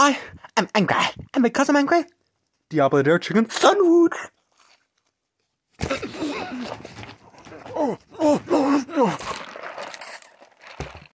I am angry, and because I'm angry, Diablo Dare Chicken Sandwich! oh.